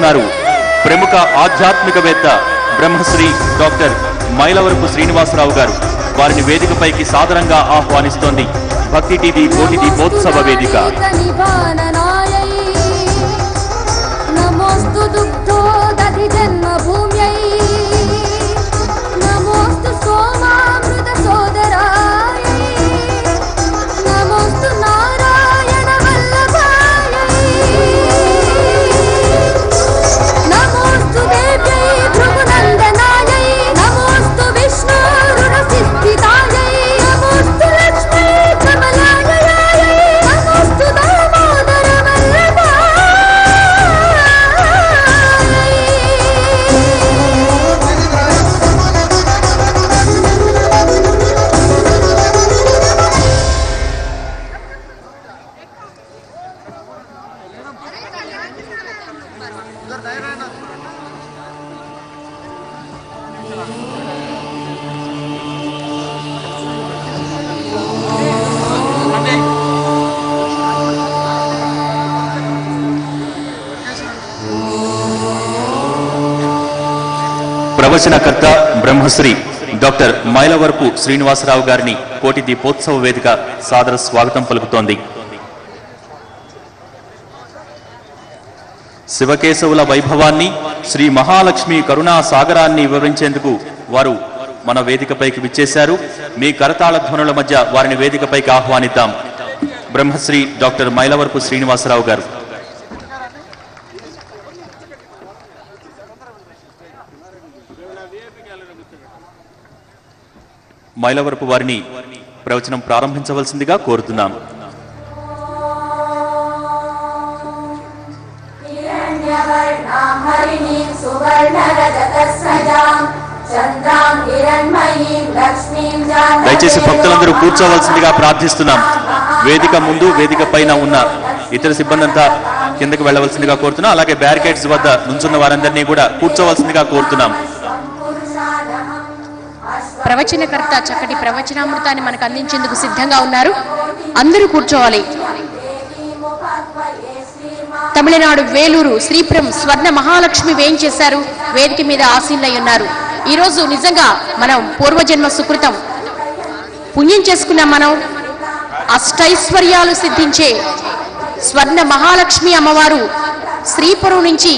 చేస్తున్నారు. ప్రముఖ ఆధ్యాత్మికవేత్త బ్రహ్మశ్రీ డాక్టర్ మైలవరపు శ్రీనివాసరావు గారు వారిని వేదికపైకి సాదరంగా ఆహ్వానిస్తోంది భక్తి టీవీ కోటి దీపోత్సవ వేదిక. ప్రవచనకర్త బ్రహ్మశ్రీ డాక్టర్ మైలవరపు శ్రీనివాసరావు గారిని కోటి దీపోత్సవ వేదిక సాదర స్వాగతం పలుకుతోంది. శివకేశవుల వైభవాన్ని శ్రీ మహాలక్ష్మి కరుణా సాగరాన్ని వివరించేందుకు వారు మన వేదికపైకి విచ్చేశారు. మీ కరతాళ ధ్వనుల మధ్య వారిని వేదికపైకి ఆహ్వానిద్దాం. బ్రహ్మశ్రీ డాక్టర్ మైలవరపు శ్రీనివాసరావు గారు. మైలవరపు వారిని ప్రవచనం ప్రారంభించవలసిందిగా కోరుతున్నాం. దయచేసి భక్తులందరూ కూర్చోవలసిందిగా ప్రార్థిస్తున్నాం. వేదిక ముందు వేదిక పైన ఉన్న ఇతర సిబ్బంది అంతా కిందకు వెళ్ళవలసిందిగా కోరుతున్నాం. అలాగే బ్యారికేడ్స్ వద్ద నుంచున్న వారందరినీ కూడా కూర్చోవలసిందిగా కోరుతున్నాం. ప్రవచనకర్త చక్కటి ప్రవచనామృతాన్ని మనకు అందించేందుకు సిద్ధంగా ఉన్నారు. అందరూ కూర్చోవాలి. తమిళనాడు వేలూరు శ్రీపురం స్వర్ణ మహాలక్ష్మి వేయించేశారు వేదిక మీద ఆసీనులై ఉన్నారు. ఈరోజు నిజంగా మనం పూర్వజన్మ సుకృతం. పుణ్యం చేసుకున్నాం మనం అష్టైశ్వర్యాలు సిద్ధించే స్వర్ణ మహాలక్ష్మి అమ్మవారు శ్రీపురం నుంచి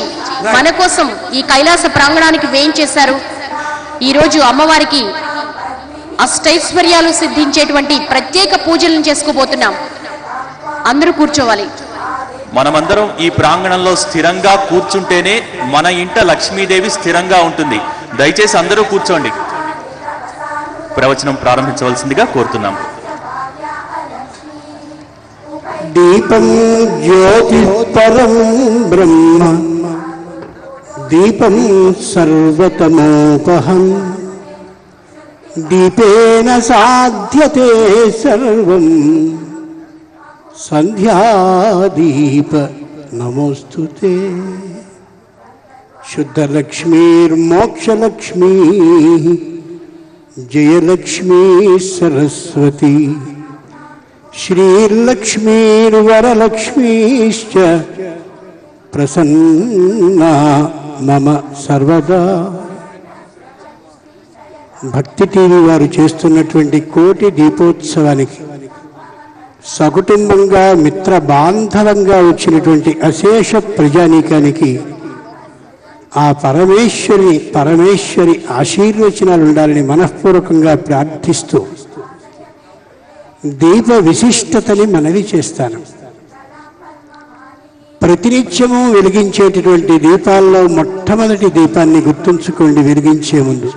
మన కోసం ఈ కైలాస ప్రాంగణానికి వేయించేశారు ఈరోజు అమ్మవారికి అష్టైశ్వర్యాలు సిద్ధించేటువంటి ప్రత్యేక పూజలను చేసుకోబోతున్నాం అందరూ కూర్చోవాలి. మనమందరం ఈ ప్రాంగణంలో స్థిరంగా కూర్చుంటేనే మన ఇంట లక్ష్మీదేవి స్థిరంగా ఉంటుంది. దయచేసి అందరూ కూర్చోండి. ప్రవచనం ప్రారంభించవలసిందిగా కోరుతున్నాం. దీపం జ్యోతి పరం బ్రహ్మ. దీపం दीपेन साध्यते सर्वं। सन्ध्यादीप नमोऽस्तु ते। शुद्धलक्ष्मीर्मोक्षलक्ष्मीः जयलक्ष्मी सरस्वती। श्रीलक्ष्मीर्वरलक्ष्मीश्च प्रसन्ना मम सर्वदा। భక్తి టీవీ వారు చేస్తున్నటువంటి కోటి దీపోత్సవానికి సకుటుంబంగా మిత్ర బాంధవంగా వచ్చినటువంటి అశేష ప్రజానీకానికి ఆ పరమేశ్వరి పరమేశ్వరి ఆశీర్వచనాలు ఉండాలని మనఃపూర్వకంగా ప్రార్థిస్తూ దీప విశిష్టతని మనవి చేస్తాను. ప్రతినిత్యము వెలిగించేటటువంటి దీపాల్లో మొట్టమొదటి దీపాన్ని గుర్తుంచుకోండి వెలిగించే ముందు.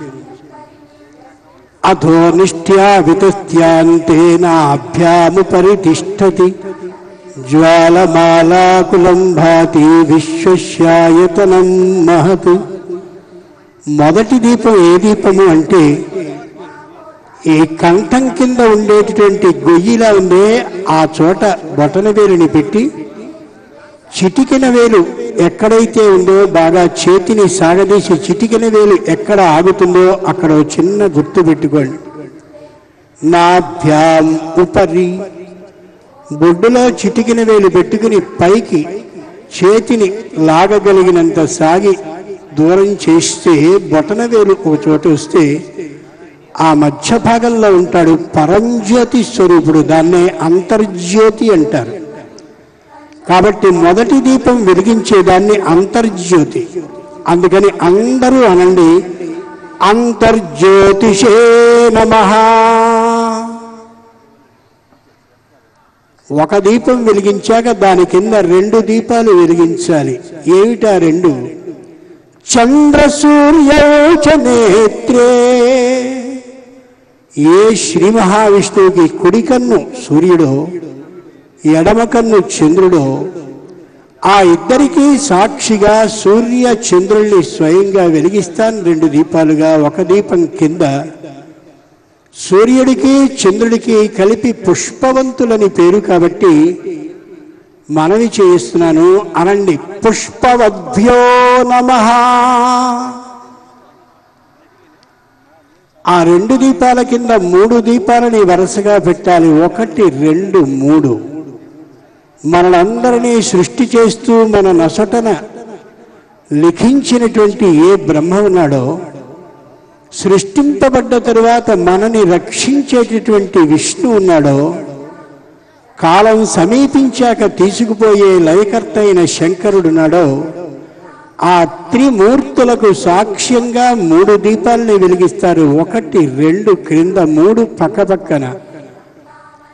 అధోనిష్ట్యా నిష్ఠ్యా జ్వాలమాలాకులం భాతి విశ్వశ్యాయతనం మహత్ మొదటి దీపం ఏ దీపము అంటే ఈ కంఠం కింద ఉండేటటువంటి గొయ్యిలా ఉండే ఆ చోట బొటన పేరుని పెట్టి చిటికెన వేలు ఎక్కడైతే ఉందో బాగా చేతిని సాగదీసి చిటికెన వేలు ఎక్కడ ఆగుతుందో అక్కడ చిన్న గుర్తు పెట్టుకోండి. నాభ్యాం ఉపరి. బొడ్డులో చిటికిన వేలు పెట్టుకుని పైకి చేతిని లాగగలిగినంత సాగి దూరం చేస్తే బొటన వేలు ఒక చోట వస్తే ఆ మధ్య భాగంలో ఉంటాడు పరంజ్యోతి స్వరూపుడు. దాన్నే అంతర్జ్యోతి అంటారు. కాబట్టి మొదటి దీపం వెలిగించేదాన్ని అంతర్జ్యోతి. అందుకని అందరూ అనండి అంతర్జ్యోతిషే నమ. ఒక దీపం వెలిగించాక దాని కింద రెండు దీపాలు వెలిగించాలి. ఏమిటా రెండు? చంద్ర నేత్రే. ఏ శ్రీ మహావిష్ణువుకి కుడికన్ను సూర్యుడో ఎడమ కన్ను ఆ ఇద్దరికీ సాక్షిగా సూర్య చంద్రుల్ని స్వయంగా వెలిగిస్తాను. రెండు దీపాలుగా ఒక దీపం కింద సూర్యుడికి చంద్రుడికి కలిపి పుష్పవంతులని పేరు కాబట్టి మనవి చేయిస్తున్నాను. అనండి. పుష్పవద్భ్యో నమ. ఆ రెండు దీపాల కింద మూడు దీపాలని వరుసగా పెట్టాలి. ఒకటి రెండు మూడు. మనలందరినీ సృష్టి చేస్తూ మన నసటన లిఖించినటువంటి ఏ బ్రహ్మ ఉన్నాడో సృష్టింపబడ్డ తరువాత మనని రక్షించేటటువంటి విష్ణు ఉన్నాడో కాలం సమీపించాక తీసుకుపోయే లయకర్త అయిన శంకరుడున్నాడో ఆ త్రిమూర్తులకు సాక్ష్యంగా మూడు దీపాలని వెలిగిస్తారు. ఒకటి రెండు క్రింద మూడు పక్కపక్కన.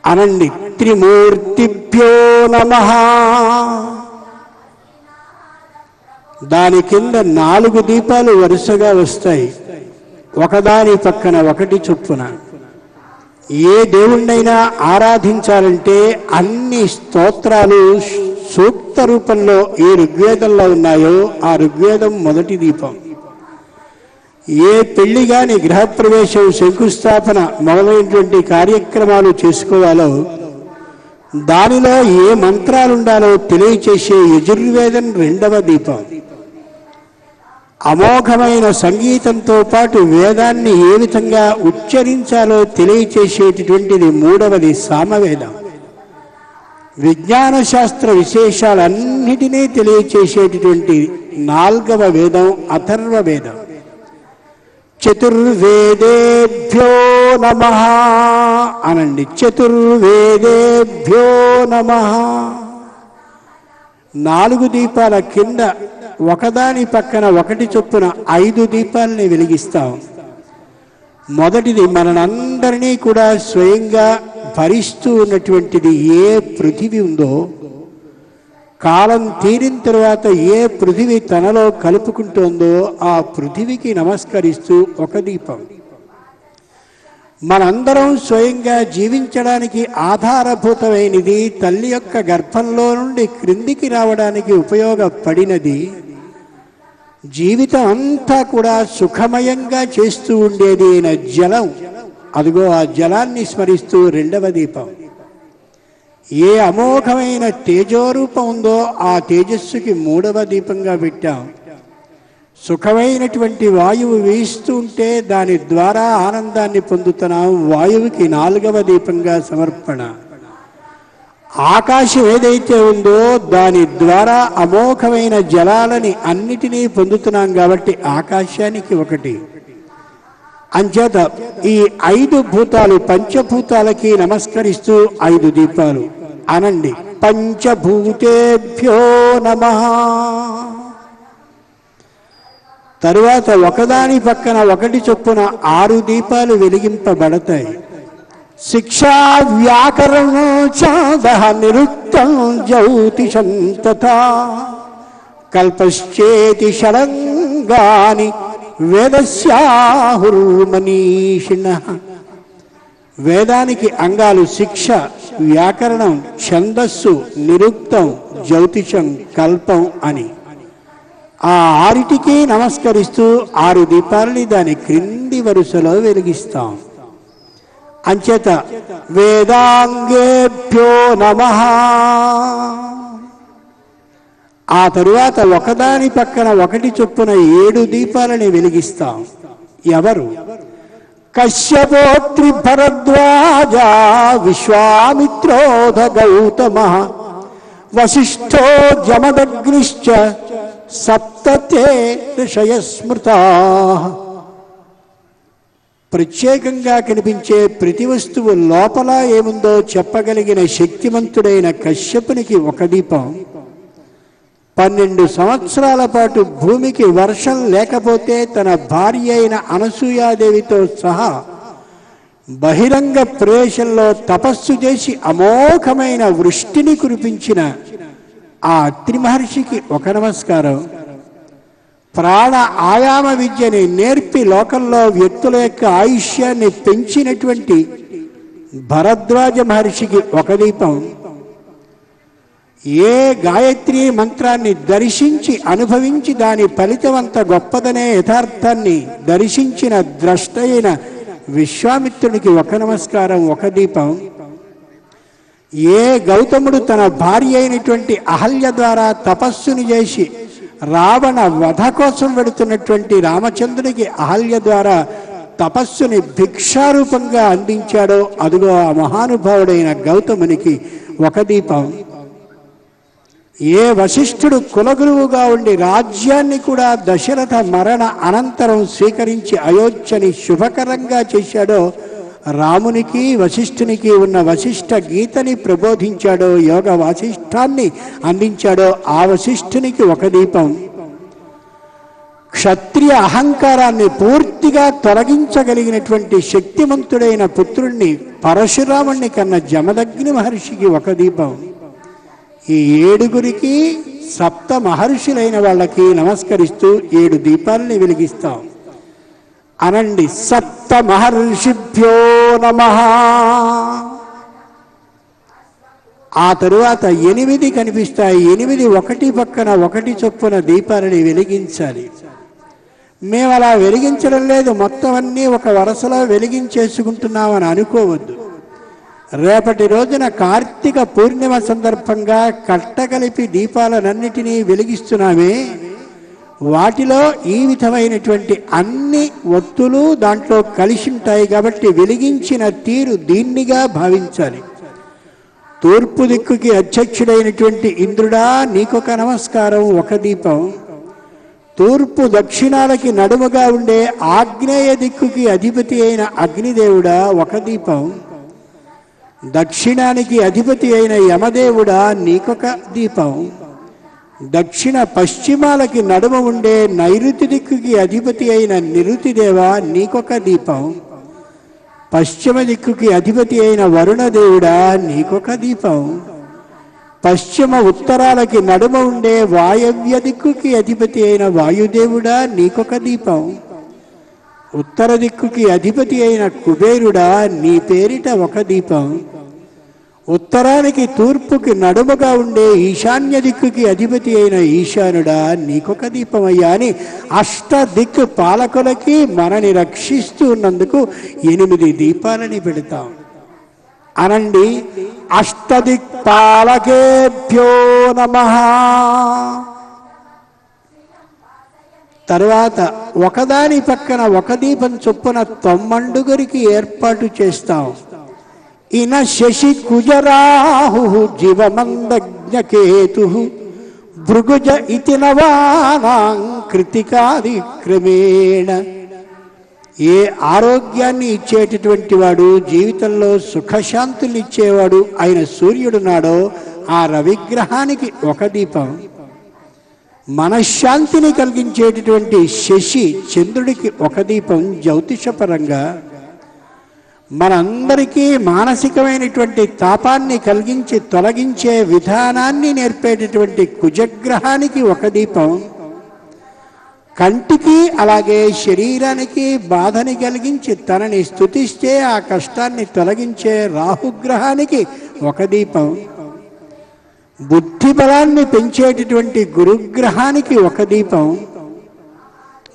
అనండి త్రిమూర్తిభ్యో నమ. దాని కింద నాలుగు దీపాలు వరుసగా వస్తాయి. ఒకదాని పక్కన ఒకటి చొప్పున. ఏ దేవుణ్ణైనా ఆరాధించాలంటే అన్ని స్తోత్రాలు సూక్త రూపంలో ఏ ఋగ్వేదంలో ఉన్నాయో ఆ ఋగ్వేదం మొదటి దీపం. ఏ పెళ్ళి కానీ గృహప్రవేశం శంకుస్థాపన మొదలైనటువంటి కార్యక్రమాలు చేసుకోవాలో దానిలో ఏ మంత్రాలు ఉండాలో తెలియచేసే యజుర్వేదం రెండవ దీపం. అమోఘమైన సంగీతంతో పాటు వేదాన్ని ఏ విధంగా ఉచ్చరించాలో తెలియచేసేటటువంటిది మూడవది సామవేదం. విజ్ఞాన శాస్త్ర విశేషాలన్నిటినీ తెలియచేసేటటువంటి నాల్గవ వేదం అథర్వ వేదం. చతుర్వేదేభ్యో నమ అనండి. చతుర్వేదేభ్యో నమ నాలుగు దీపాల కింద ఒకదాని పక్కన ఒకటి చొప్పున ఐదు దీపాలని వెలిగిస్తాం. మొదటిది మనందరినీ కూడా స్వయంగా భరిస్తూ ఉన్నటువంటిది ఏ పృథివీ ఉందో కాలం తీరిన తర్వాత ఏ పృథివీ తనలో కలుపుకుంటోందో ఆ పృథివికి నమస్కరిస్తూ ఒక దీపం. మనందరం స్వయంగా జీవించడానికి ఆధారభూతమైనది తల్లి యొక్క గర్భంలో నుండి క్రిందికి రావడానికి ఉపయోగపడినది. జీవితం అంతా కూడా సుఖమయంగా చేస్తూ ఉండేది అయిన జలం. అదిగో ఆ జలాన్ని స్మరిస్తూ రెండవ దీపం. ఏ అమోఘమైన తేజోరూపం ఉందో ఆ తేజస్సుకి మూడవ దీపంగా పెట్టాం. సుఖమైనటువంటి వాయువు వేయిస్తూ ఉంటే దాని ద్వారా ఆనందాన్ని పొందుతున్నాం. వాయువుకి నాలుగవ దీపంగా సమర్పణ. ఆకాశం ఏదైతే ఉందో దాని ద్వారా అమోఘమైన జలాలని అన్నిటినీ పొందుతున్నాం కాబట్టి ఆకాశానికి ఒకటి. అంచేత ఈ ఐదు భూతాలు పంచభూతాలకి నమస్కరిస్తూ ఐదు దీపాలు. అనండి. పంచభూతేభ్యో నమ. తరువాత ఒకదాని పక్కన ఒకటి చొప్పున ఆరు దీపాలు వెలిగింపబడతాయి. శిక్షా వ్యాకరణ చాద నిరుక్తం జ్యోతిషం తథా. కల్పశ్చేతి షడంగాని వేదస్యాహుర్మనీషిణ. వేదానికి అంగాలు శిక్ష వ్యాకరణం ఛందస్సు నిరుక్తం జ్యోతిషం కల్పం అని. ఆ ఆరిటికి నమస్కరిస్తూ ఆరు దీపాలని దాని క్రింది వరుసలో వెలిగిస్తాం. అంచేత వేదాంగేభ్యో నమ. ఆ తరువాత ఒకదాని పక్కన ఒకటి చొప్పున ఏడు దీపాలని వెలిగిస్తాం. ఎవరు? కశ్యపోత్రి భరద్వాజ విశ్వామిత్రోధ గౌతమ వశిష్ఠో జమదగ్నిశ్చ సప్తతే ఋషయ ప్రత్యేకంగా కనిపించే ప్రతి వస్తువు లోపల ఏముందో చెప్పగలిగిన శక్తిమంతుడైన కశ్యపునికి ఒక దీపం. పన్నెండు సంవత్సరాల పాటు భూమికి వర్షం లేకపోతే తన భార్య అయిన అనసూయాదేవితో సహా బహిరంగ ప్రదేశంలో తపస్సు చేసి అమోఘమైన వృష్టిని కురిపించిన ఆ అత్రి మహర్షికి ఒక నమస్కారం. ప్రాణ ఆయామ విద్యని నేర్పి లోకంలో వ్యక్తుల యొక్క ఆయుష్యాన్ని పెంచినటువంటి భరద్వాజ మహర్షికి ఒక దీపం. ఏ గాయత్రి మంత్రాన్ని దర్శించి అనుభవించి దాని ఫలితం అంత గొప్పదనే యథార్థాన్ని దర్శించిన ద్రష్ట అయిన విశ్వామిత్రునికి ఒక నమస్కారం ఒక దీపం. ఏ గౌతముడు తన భార్య అయినటువంటి అహల్య ద్వారా తపస్సుని చేసి రావణ వధ కోసం వెడుతున్నటువంటి రామచంద్రునికి అహల్య ద్వారా తపస్సుని భిక్షారూపంగా అందించాడో అదిగో ఆ మహానుభావుడైన గౌతమునికి ఒక దీపం. ఏ వశిష్ఠుడు కులగురువుగా ఉండి రాజ్యాన్ని కూడా దశరథ మరణ అనంతరం స్వీకరించి అయోధ్యని శుభకరంగా చేశాడో రామునికి వశిష్ఠునికి ఉన్న వశిష్ఠ గీతని ప్రబోధించాడో యోగ వాసిష్ఠాన్ని అందించాడో ఆ వశిష్ఠునికి ఒక దీపం. క్షత్రియ అహంకారాన్ని పూర్తిగా తొలగించగలిగినటువంటి శక్తిమంతుడైన పుత్రుణ్ణి పరశురాముణ్ణి కన్న జమదగ్ని మహర్షికి ఒక దీపం. ఈ ఏడుగురికి సప్త మహర్షులైన వాళ్ళకి నమస్కరిస్తూ ఏడు దీపాలని వెలిగిస్తాం. అనండి సప్త మహర్షిభ్యో నమ. ఆ తరువాత ఎనిమిది కనిపిస్తాయి. ఎనిమిది ఒకటి పక్కన ఒకటి చొప్పున దీపాలని వెలిగించాలి. మేము అలా వెలిగించడం లేదు. మొత్తం అన్నీ ఒక వరుసలో వెలిగించేసుకుంటున్నామని అనుకోవద్దు. రేపటి రోజున కార్తీక పూర్ణిమ సందర్భంగా కట్టగలిపి దీపాలనన్నిటినీ వెలిగిస్తున్నామే. వాటిలో ఈ విధమైనటువంటి అన్ని ఒత్తులు దాంట్లో కలిసి ఉంటాయి కాబట్టి వెలిగించిన తీరు దీన్నిగా భావించాలి. తూర్పు దిక్కుకి అధ్యక్షుడైనటువంటి ఇంద్రుడా నీకొక నమస్కారం ఒక దీపం. తూర్పు దక్షిణాలకి నడుముగా ఉండే ఆగ్నేయ దిక్కుకి అధిపతి అయిన అగ్నిదేవుడా ఒక దీపం. దక్షిణానికి అధిపతి అయిన యమదేవుడా నీకొక దీపం. దక్షిణ పశ్చిమాలకి నడుమ ఉండే నైరుతి దిక్కుకి అధిపతి అయిన నిరుతిదేవ నీకొక దీపం. పశ్చిమ దిక్కుకి అధిపతి అయిన వరుణదేవుడా నీకొక దీపం. పశ్చిమ ఉత్తరాలకి నడుమ ఉండే వాయవ్య దిక్కుకి అధిపతి అయిన వాయుదేవుడా నీకొక దీపం. ఉత్తర దిక్కుకి అధిపతి అయిన కుబేరుడా నీ పేరిట ఒక దీపం. ఉత్తరానికి తూర్పుకి నడుమగా ఉండే ఈశాన్య దిక్కుకి అధిపతి అయిన ఈశానుడా నీకొక దీపమయ్యా అని అష్ట దిక్కు పాలకులకి మనని రక్షిస్తూ ఉన్నందుకు ఎనిమిది దీపాలని పెడతాం. అనండి అష్టదిక్పాలకేభ్యో నమ. తర్వాత ఒకదాని పక్కన ఒక దీపం చొప్పున తొమ్మండుగురికి ఏర్పాటు చేస్తాం. ఇన శశి కుజరాహు జీవమందజ్ఞకేతు భృగుజ ఇతి నవానాం కృతికాది క్రమేణ. ఏ ఆరోగ్యాన్ని ఇచ్చేటటువంటి వాడు జీవితంలో సుఖశాంతులు ఇచ్చేవాడు ఆయన సూర్యుడు నాడో ఆ రవిగ్రహానికి ఒక దీపం. మనశ్శాంతిని కలిగించేటటువంటి శశి చంద్రుడికి ఒక దీపం జ్యోతిషపరంగా మనందరికీ మానసికమైనటువంటి తాపాన్ని కలిగించి తొలగించే విధానాన్ని నేర్పేటటువంటి కుజగ్రహానికి ఒక దీపం. కంటికి అలాగే శరీరానికి బాధని కలిగించి తనని స్థుతిస్తే ఆ కష్టాన్ని తొలగించే రాహుగ్రహానికి ఒక దీపం. బుద్ధి బలాన్ని పెంచేటటువంటి గురుగ్రహానికి ఒక దీపం.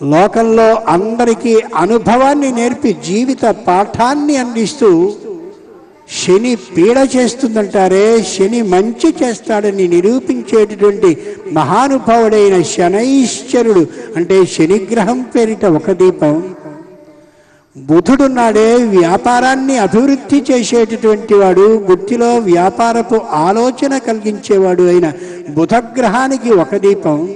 లోకంలో అందరికీ అనుభవాన్ని నేర్పి జీవిత పాఠాన్ని అందిస్తూ శని పీడ చేస్తుందంటారే శని మంచి చేస్తాడని నిరూపించేటటువంటి మహానుభావుడైన శనైశ్వరుడు అంటే శనిగ్రహం పేరిట ఒక దీపం. బుధుడున్నాడే వ్యాపారాన్ని అభివృద్ధి చేసేటటువంటి వాడు బుద్ధిలో వ్యాపారపు ఆలోచన కలిగించేవాడు అయిన బుధగ్రహానికి ఒక దీపం.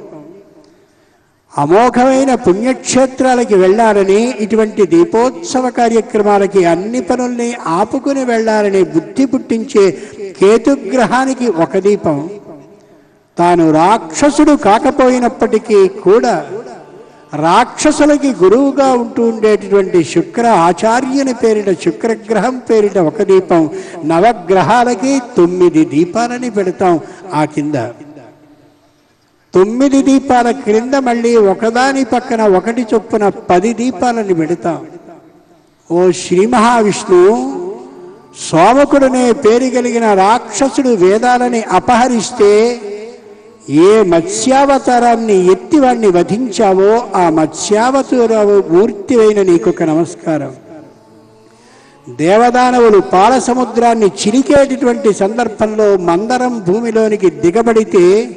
అమోఘమైన పుణ్యక్షేత్రాలకి వెళ్ళాలని ఇటువంటి దీపోత్సవ కార్యక్రమాలకి అన్ని పనుల్ని ఆపుకుని వెళ్ళాలని బుద్ధి పుట్టించే కేతుగ్రహానికి ఒక దీపం. తాను రాక్షసుడు కాకపోయినప్పటికీ కూడా రాక్షసులకి గురువుగా ఉంటూ ఉండేటటువంటి శుక్ర ఆచార్యుని పేరిట శుక్రగ్రహం పేరిట ఒక దీపం నవగ్రహాలకి తొమ్మిది దీపాలని పెడతాం ఆ కింద. తొమ్మిది దీపాల క్రింద మళ్ళీ ఒకదాని పక్కన ఒకటి చొప్పున పది దీపాలని పెడతాం. ఓ శ్రీ మహావిష్ణువు సోమకుడనే పేరు కలిగిన రాక్షసుడు వేదాలని అపహరిస్తే ఏ మత్స్యావతారాన్ని ఎత్తి వాడిని వధించావో ఆ మత్స్యావతార మూర్తివైన నీకొక నమస్కారం. దేవదానవులు పాల సముద్రాన్ని చిలికేటటువంటి సందర్భంలో మందరం భూమిలోనికి దిగబడితే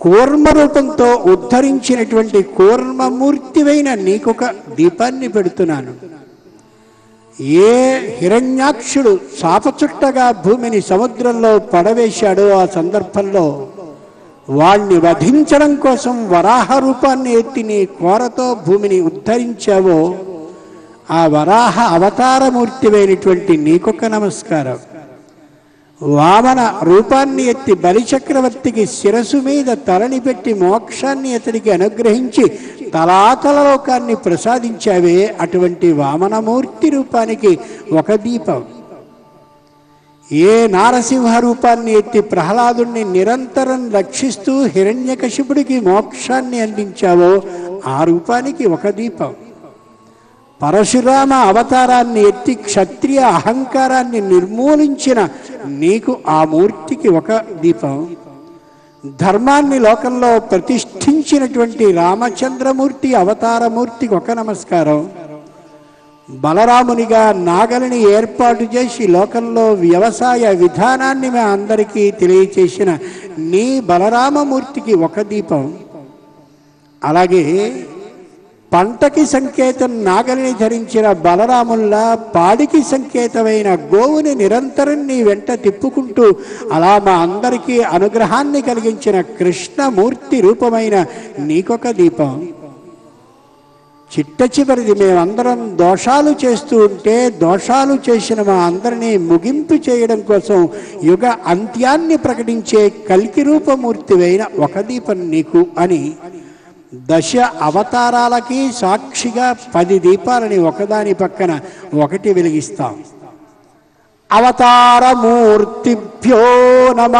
కూర్మ రూపంతో ఉద్ధరించినటువంటి కూర్మమూర్తివైన నీకొక దీపాన్ని పెడుతున్నాను. ఏ హిరణ్యాక్షుడు చాపచుట్టగా భూమిని సముద్రంలో పడవేశాడో ఆ సందర్భంలో వాణ్ణి వధించడం కోసం వరాహ రూపాన్ని ఎత్తి నీ కోరతో భూమిని ఉద్ధరించావో ఆ వరాహ అవతారమూర్తివైనటువంటి నీకొక నమస్కారం. వామన రూపాన్ని ఎత్తి బలిచక్రవర్తికి శిరసు మీద తలని పెట్టి మోక్షాన్ని అతడికి అనుగ్రహించి తలాతలలోకాన్ని ప్రసాదించావే అటువంటి వామనమూర్తి రూపానికి ఒక దీపం. ఏ నారసింహ రూపాన్ని ఎత్తి ప్రహ్లాదుణ్ణి నిరంతరం రక్షిస్తూ హిరణ్యకశిపుడికి మోక్షాన్ని అందించావో ఆ రూపానికి ఒక దీపం. పరశురామ అవతారాన్ని ఎత్తి క్షత్రియ అహంకారాన్ని నిర్మూలించిన నీకు ఆ మూర్తికి ఒక దీపం. ధర్మాన్ని లోకంలో ప్రతిష్ఠించినటువంటి రామచంద్రమూర్తి అవతారమూర్తికి ఒక నమస్కారం. బలరామునిగా నాగలిని ఏర్పాటు చేసి లోకంలో వ్యవసాయ విధానాన్ని మా అందరికీ తెలియచేసిన నీ బలరామమూర్తికి ఒక దీపం. అలాగే పంటకి సంకేతం నాగలిని ధరించిన బలరాముల్లా పాడికి సంకేతమైన గోవుని నిరంతరం నీ వెంట తిప్పుకుంటూ అలా మా అందరికీ అనుగ్రహాన్ని కలిగించిన కృష్ణమూర్తి రూపమైన నీకొక దీపం. చిట్ట చివరిది మేమందరం దోషాలు చేస్తూ ఉంటే దోషాలు చేసిన మా అందరినీ ముగింపు చేయడం కోసం యుగ అంత్యాన్ని ప్రకటించే కల్కి రూపమూర్తివైన ఒక దీపం నీకు అని దశ అవతారాలకి సాక్షిగా పది దీపాలని ఒకదాని పక్కన ఒకటి వెలిగిస్తాం. అవతారమూర్తిభ్యో నమ.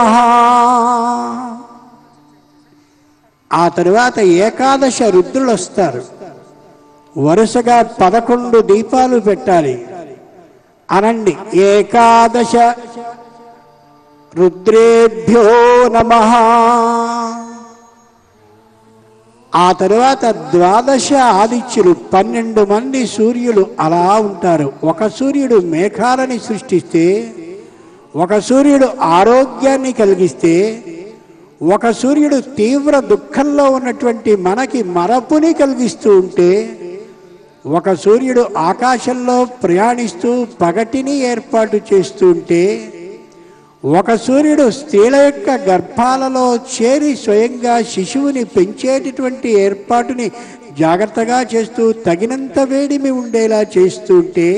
ఆ తరువాత ఏకాదశ రుద్రులు వస్తారు వరుసగా పదకొండు దీపాలు పెట్టాలి. అనండి. ఏకాదశ. రుద్రేభ్యో నమ. ఆ తరువాత ద్వాదశ ఆదిత్యులు పన్నెండు మంది సూర్యులు అలా ఉంటారు. ఒక సూర్యుడు మేఘాలని సృష్టిస్తే ఒక సూర్యుడు ఆరోగ్యాన్ని కలిగిస్తే ఒక సూర్యుడు తీవ్ర దుఃఖంలో ఉన్నటువంటి మనకి మరపుని కలిగిస్తూ ఉంటే ఒక సూర్యుడు ఆకాశంలో ప్రయాణిస్తూ పగటిని ఏర్పాటు చేస్తుంటే ఒక సూర్యుడు స్త్రీల యొక్క గర్భాలలో చేరి స్వయంగా శిశువుని పెంచేటటువంటి ఏర్పాటుని జాగ్రత్తగా చేస్తూ తగినంత వేడిమి ఉండేలా చేస్తుంటే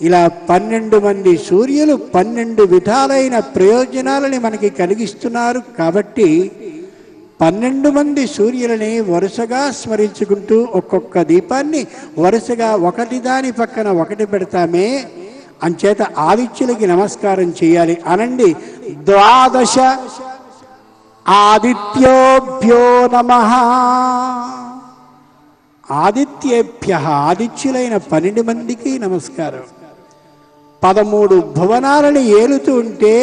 ఇలా పన్నెండు మంది సూర్యులు పన్నెండు విధాలైన ప్రయోజనాలని మనకి కలిగిస్తున్నారు కాబట్టి పన్నెండు మంది సూర్యులని వరుసగా స్మరించుకుంటూ ఒక్కొక్క దీపాన్ని వరుసగా ఒకటి దాని పక్కన ఒకటి పెడతామే. అంచేత ఆదిత్యులకి నమస్కారం చేయాలి అనండి. ద్వాదశ ఆదిత్యోభ్యో నమ. ఆదిత్యేభ్య ఆదిత్యులైన పన్నెండు మందికి నమస్కారం. పదమూడు భువనాలను ఏలుతూ ఉంటే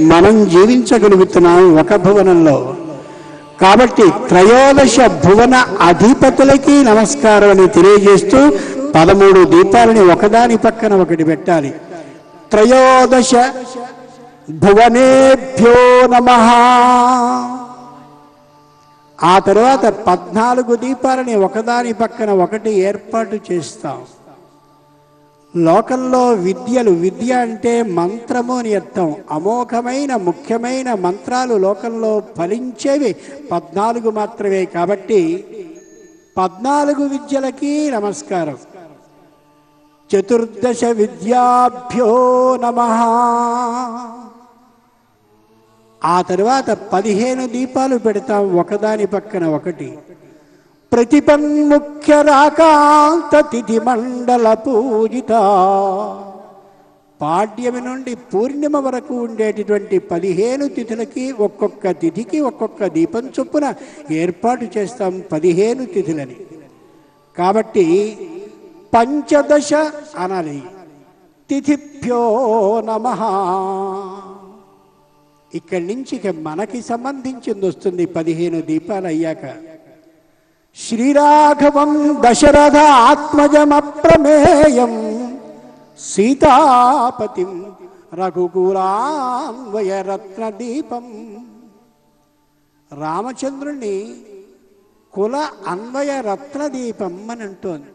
మనం జీవించగలుగుతున్నాం ఒక భువనంలో. కాబట్టి త్రయోదశ భువన అధిపతులకి నమస్కారం అని తెలియజేస్తూ పదమూడు దీపాలని ఒకదాని పక్కన ఒకటి పెట్టాలి. త్రయోదశ భువనేభ్యో నమ. ఆ తర్వాత పద్నాలుగు దీపాలని ఒకదాని పక్కన ఒకటి ఏర్పాటు చేస్తాం. లోకంలో విద్యలు విద్య అంటే మంత్రము అని అర్థం. అమోఘమైన ముఖ్యమైన మంత్రాలు లోకంలో ఫలించేవి పద్నాలుగు మాత్రమే కాబట్టి పద్నాలుగు విద్యలకి నమస్కారం. చతుర్దశ విద్యాభ్యో నమ. ఆ తర్వాత పదిహేను దీపాలు పెడతాం ఒకదాని పక్కన ఒకటి. ప్రతిపన్ముఖ్య రాకాంత తిథి మండల పూజిత. పాడ్యమి నుండి పూర్ణిమ వరకు ఉండేటటువంటి పదిహేను తిథులకి ఒక్కొక్క తిథికి ఒక్కొక్క దీపం చొప్పున ఏర్పాటు చేస్తాం పదిహేను తిథులని. కాబట్టి పంచదశ అనాలి. తిథిభ్యో నమ. ఇక్కడి నుంచి ఇక మనకి సంబంధించింది వస్తుంది పదిహేను దీపాలు అయ్యాక. శ్రీరాఘవం దశరథ ఆత్మజమప్రమేయం సీతాపతిం రఘుకులాన్వయరత్నదీపం రామచంద్రుణ్ణి కుల అన్వయ రత్నదీపం అని అంటోంది.